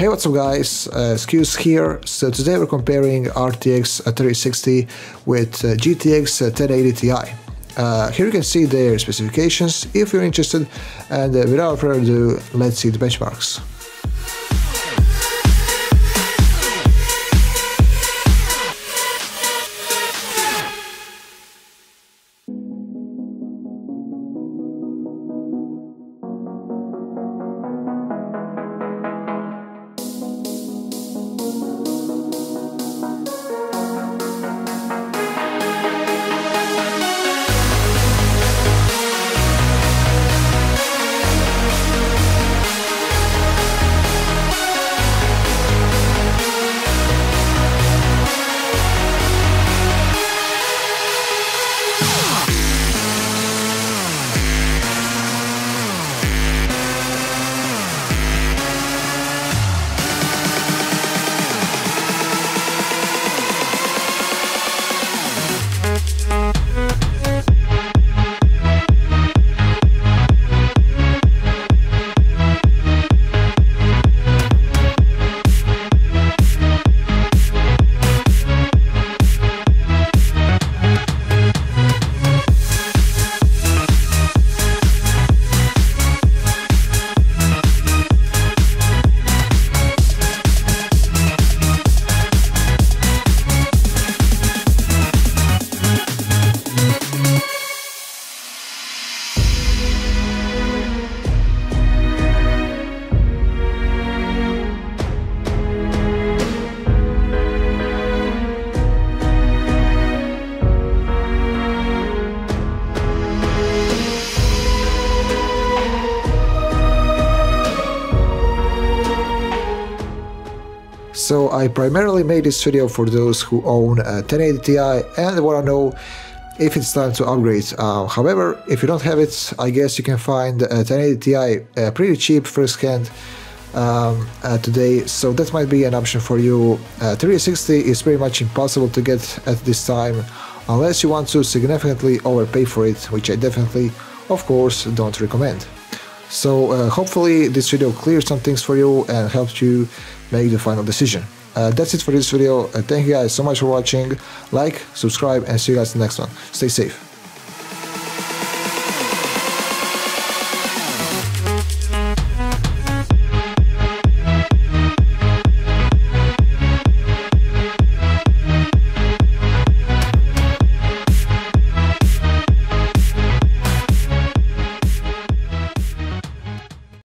Hey what's up guys, uh, Skuez here. So today we're comparing RTX 3060 with uh, GTX 1080 Ti. Uh, here you can see their specifications if you're interested and uh, without further ado, let's see the benchmarks. So I primarily made this video for those who own a 1080 Ti and want to know if it's time to upgrade. Uh, however, if you don't have it, I guess you can find a 1080 Ti uh, pretty cheap first hand um, uh, today, so that might be an option for you. Uh, 3060 is pretty much impossible to get at this time unless you want to significantly overpay for it, which I definitely, of course, don't recommend. So uh, hopefully this video clears some things for you and helps you make the final decision. Uh, that's it for this video. Uh, thank you guys so much for watching. Like, subscribe, and see you guys in the next one. Stay safe.